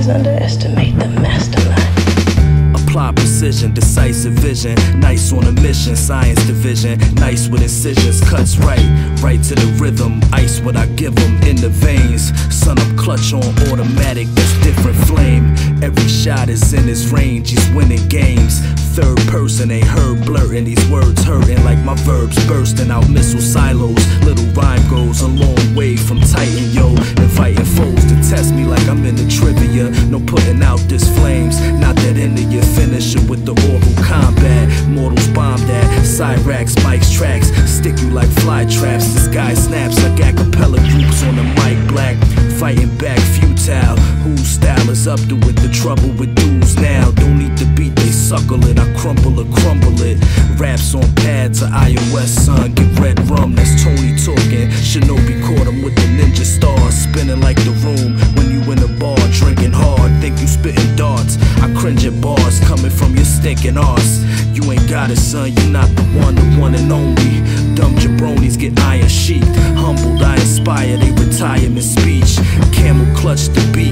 always underestimate the mastermind. Apply precision, decisive vision. Nice on a mission, Zcience Division. Nice with incisions, cuts right, right to the rhythm. Ice what I give them in the veins. Sun up clutch on automatic, that's different flame. Every shot is in his range, he's winning games. Third person ain't heard blurting, these words hurting like my verbs bursting out missile silos. Little rhyme goes a long way from Titan, yo. Inviting foes to test me like I'm in the this flames, not that into your finisher with the oral combat. Mortals bomb that, Cyrax, spikes tracks, stick you like fly traps. This guy snaps like a cappella groups on the mic black. Fighting back futile. Whose style is up to it? The trouble with dudes now. Don't need the beat, they suckle it. I crumble it, crumble it. Raps on pads or iOS, son. Get red rum, that's Tony talking. Shinobi caught him with the ninja stars. Spinning like the room when you in the bar drinking bars coming from your stinking arse. You ain't got it, son. You're not the one, the one and only. Dumb jabronis get iron sheathed. Humbled, I inspire, they retirement speech. Camel clutch the beat.